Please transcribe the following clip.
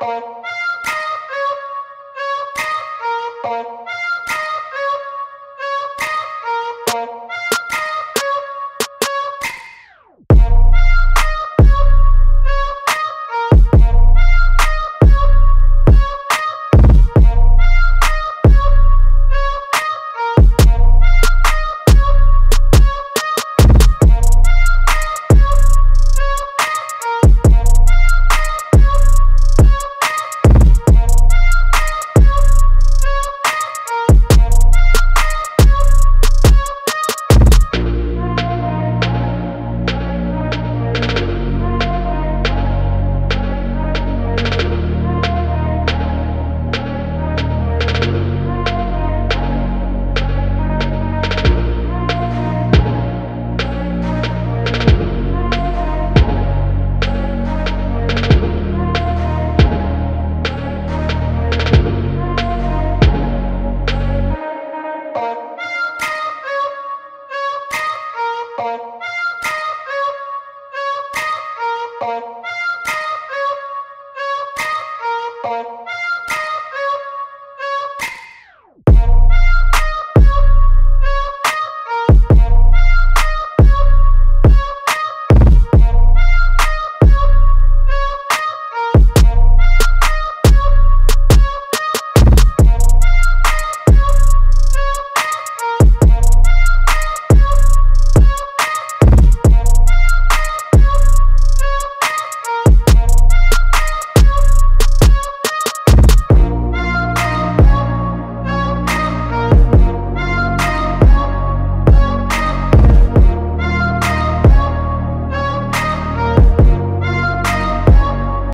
Bye. Bye.